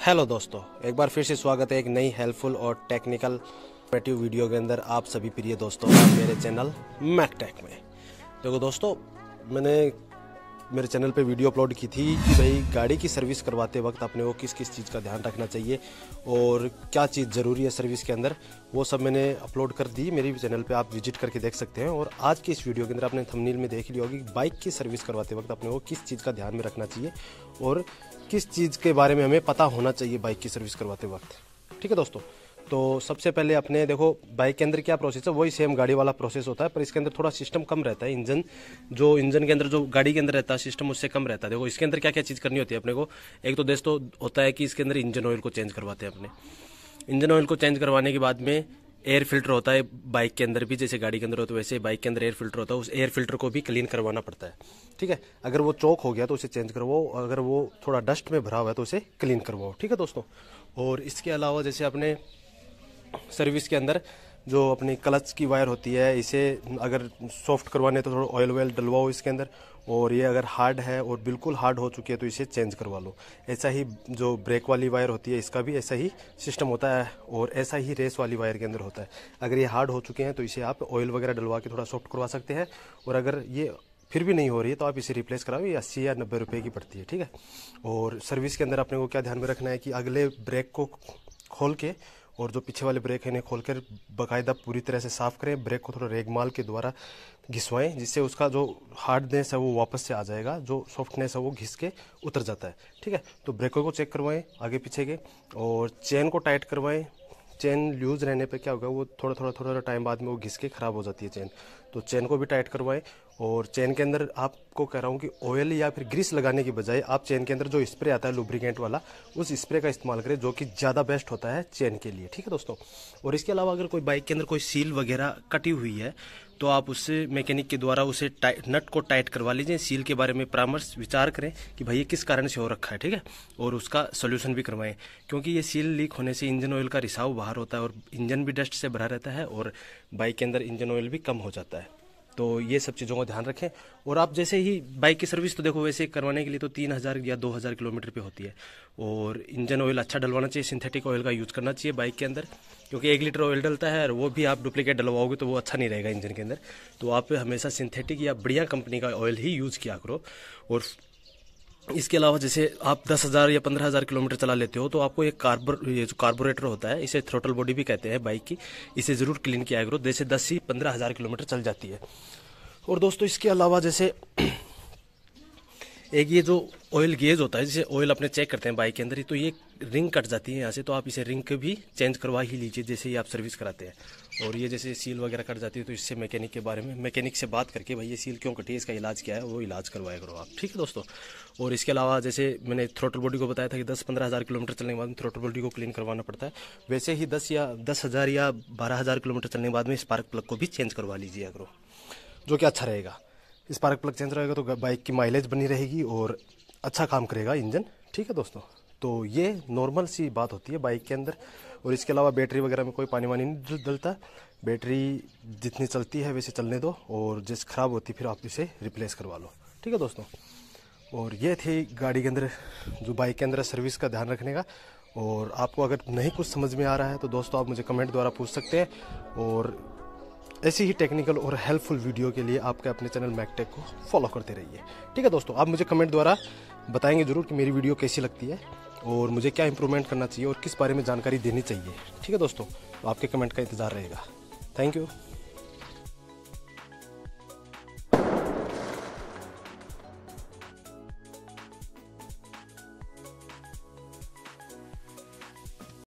Hello दोस्तों, एक बार फिर से स्वागत है एक नई हेल्पफुल और टेक्निकल वीडियो के अंदर आप सभी प्रिय दोस्तों मेरे चैनल मैकटेक में। देखो दोस्तों, मैंने मेरे चैनल पे वीडियो अपलोड की थी कि भाई गाड़ी की सर्विस करवाते वक्त अपने को किस किस चीज़ का ध्यान रखना चाहिए और क्या चीज़ ज़रूरी है सर्विस के अंदर, वो सब मैंने अपलोड कर दी मेरी चैनल पे, आप विज़िट करके देख सकते हैं। और आज की इस वीडियो के अंदर आपने थंबनेल में देख लिया होगी बाइक की सर्विस करवाते वक्त अपने को किस चीज़ का ध्यान में रखना चाहिए और किस चीज़ के बारे में हमें पता होना चाहिए बाइक की सर्विस करवाते वक्त। ठीक है दोस्तों? तो सबसे पहले अपने, देखो, बाइक के अंदर क्या प्रोसेस है, वही सेम गाड़ी वाला प्रोसेस होता है, पर इसके अंदर थोड़ा सिस्टम कम रहता है इंजन जो इंजन के अंदर, जो गाड़ी के अंदर रहता है सिस्टम उससे कम रहता है। देखो, इसके अंदर क्या क्या चीज़ करनी होती है अपने को? एक तो देश तो होता है कि इसके अंदर इंजन ऑयल को चेंज करवाते हैं अपने। इंजन ऑयल को चेंज करवाने के बाद में एयर फ़िल्टर होता है बाइक के अंदर भी, जैसे गाड़ी के अंदर होता है, वैसे बाइक के अंदर एयर फ़िल्टर होता है, उस एयर फ़िल्टर को भी क्लीन करवाना पड़ता है। ठीक है? अगर वो चौक हो गया तो उसे चेंज करवाओ, अगर वो थोड़ा डस्ट में भरा हुआ है तो उसे क्लीन करवाओ। ठीक है दोस्तों? और इसके अलावा जैसे अपने सर्विस के अंदर जो अपनी क्लच की वायर होती है, इसे अगर सॉफ्ट करवाने तो थोड़ा ऑयल वॉयल डलवाओ इसके अंदर, और ये अगर हार्ड है और बिल्कुल हार्ड हो चुकी है तो इसे चेंज करवा लो। ऐसा ही जो ब्रेक वाली वायर होती है, इसका भी ऐसा ही सिस्टम होता है और ऐसा ही रेस वाली वायर के अंदर होता है। अगर ये हार्ड हो चुके हैं तो इसे आप ऑयल वगैरह डलवा के थोड़ा सॉफ्ट करवा सकते हैं, और अगर ये फिर भी नहीं हो रही है तो आप इसे रिप्लेस कराओ, ये अस्सी या नब्बे रुपये की पड़ती है, ठीक है? और सर्विस के अंदर अपने को क्या ध्यान में रखना है कि अगले ब्रेक को खोल के और जो पीछे वाले ब्रेक है, इन्हें खोलकर बाकायदा पूरी तरह से साफ़ करें। ब्रेक को थोड़ा रेगमाल के द्वारा घिसवाएँ, जिससे उसका जो हार्डनेस है, वो वापस से आ जाएगा। जो सॉफ्टनेस है, वो घिस के उतर जाता है। ठीक है? तो ब्रेकों को चेक करवाएँ, आगे पीछे के। और चेन को टाइट करवाएँ। चेन लूज रहने पर क्या होगा, वो थोड़ा थोड़ा थोड़ा टाइम बाद में वो घिस के ख़राब हो जाती है चेन। तो चेन को भी टाइट करवाएँ। और चेन के अंदर आपको कह रहा हूँ कि ऑयल या फिर ग्रीस लगाने की बजाय आप चेन के अंदर जो स्प्रे आता है, लुब्रिकेंट वाला, उस स्प्रे का इस्तेमाल करें जो कि ज़्यादा बेस्ट होता है चेन के लिए। ठीक है दोस्तों? और इसके अलावा अगर कोई बाइक के अंदर कोई सील वगैरह कटी हुई है तो आप उससे मैकेनिक के द्वारा उसे नट को टाइट करवा लीजिए। सील के बारे में परामर्श, विचार करें कि भाई ये किस कारण से हो रखा है, ठीक है? और उसका सोल्यूशन भी करवाएँ, क्योंकि ये सील लीक होने से इंजन ऑयल का रिसाव बाहर होता है और इंजन भी डस्ट से भरा रहता है और बाइक के अंदर इंजन ऑयल भी कम हो जाता है। तो ये सब चीज़ों का ध्यान रखें। और आप जैसे ही बाइक की सर्विस तो देखो वैसे करवाने के लिए तो तीन हज़ार या दो हज़ार किलोमीटर पे होती है। और इंजन ऑयल अच्छा डलवाना चाहिए सिंथेटिक ऑयल का यूज़ करना चाहिए बाइक के अंदर, क्योंकि एक लीटर ऑयल डलता है और वो भी आप डुप्लीकेट डलवाओगे तो वो अच्छा नहीं रहेगा इंजन के अंदर। तो आप हमेशा सिंथेटिक या बढ़िया कंपनी का ऑयल ही यूज़ किया करो। और इसके अलावा जैसे आप दस हज़ार या पंद्रह हज़ार किलोमीटर चला लेते हो तो आपको एक कार्बो, ये जो कार्बोरेटर होता है, इसे थ्रोटल बॉडी भी कहते हैं बाइक की, इसे ज़रूर क्लीन किया करो। जैसे दस से पंद्रह हज़ार किलोमीटर चल जाती है। और दोस्तों, इसके अलावा जैसे एक ये जो ऑयल गेज होता है, जिसे ऑयल अपने चेक करते हैं बाइक के अंदर ही तो ये रिंग कट जाती है यहाँ से तो आप इसे रिंग भी चेंज करवा ही लीजिए, जैसे ही आप सर्विस कराते हैं। और ये जैसे सील वगैरह कट जाती है तो इससे मैकेनिक के बारे में मैकेनिक से बात करके, भाई ये सील क्यों कटी है, इसका इलाज क्या है, वो इलाज करवाया करो आप, ठीक है दोस्तों? और इसके अलावा जैसे मैंने थ्रोटल बॉडी को बताया था कि दस पंद्रह हज़ार किलोमीटर चलने के बाद थ्रोटल बॉडी को क्लीन करवाना पड़ता है, वैसे ही दस या, दस हज़ार या बारह हज़ार किलोमीटर चलने के बाद में स्पार्क प्लग को भी चेंज करवा लीजिए करो, जो कि अच्छा रहेगा। स्पार्क प्लग चेंज रहेगा तो बाइक की माइलेज बनी रहेगी और अच्छा काम करेगा इंजन। ठीक है दोस्तों? तो ये नॉर्मल सी बात होती है बाइक के अंदर। और इसके अलावा बैटरी वगैरह में कोई पानी वानी नहीं डलता। बैटरी जितनी चलती है वैसे चलने दो। और जिस ख़राब होती फिर आप इसे रिप्लेस करवा लो। ठीक है दोस्तों? और ये थी गाड़ी के अंदर, जो बाइक के अंदर सर्विस का ध्यान रखने का। और आपको अगर नहीं कुछ समझ में आ रहा है तो दोस्तों आप मुझे कमेंट द्वारा पूछ सकते हैं। और ऐसी ही टेक्निकल और हेल्पफुल वीडियो के लिए आपके अपने चैनल मैकटेक को फॉलो करते रहिए। ठीक है दोस्तों, आप मुझे कमेंट द्वारा बताएँगे ज़रूर कि मेरी वीडियो कैसी लगती है और मुझे क्या इंप्रूवमेंट करना चाहिए और किस बारे में जानकारी देनी चाहिए। ठीक है दोस्तों तो आपके कमेंट का इंतज़ार रहेगा। Thank you